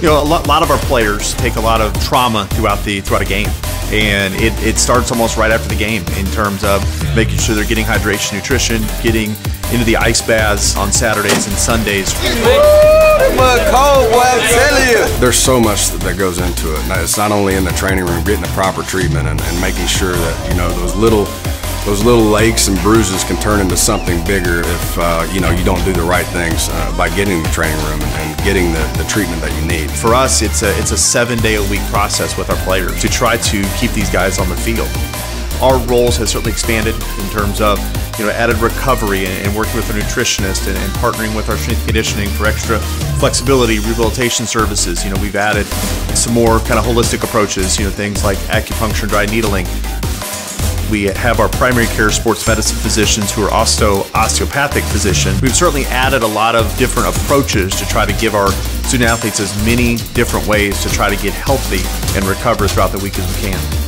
You know, a lot, lot of our players take a lot of trauma throughout the throughout a game and it, it starts almost right after the game in terms of making sure they're getting hydration, nutrition, getting into the ice baths on Saturdays and Sundays. cold, boy, I'm telling you. There's so much that goes into it. It's not only in the training room, getting the proper treatment and, and making sure that, you know, those little those little lakes and bruises can turn into something bigger if uh, you know you don't do the right things uh, by getting the training room and, and getting the, the, treatment that you need. For us, it's a it's a seven day a week process with our players to try to keep these guys on the field. Our roles have certainly expanded in terms of you know added recovery and, and working with a nutritionist and, and partnering with our strength conditioning for extra flexibility, rehabilitation services. You know we've added some more kind of holistic approaches. You know things like acupuncture and dry needling we have our primary care sports medicine physicians who are also osteopathic physicians. We've certainly added a lot of different approaches to try to give our student athletes as many different ways to try to get healthy and recover throughout the week as we can.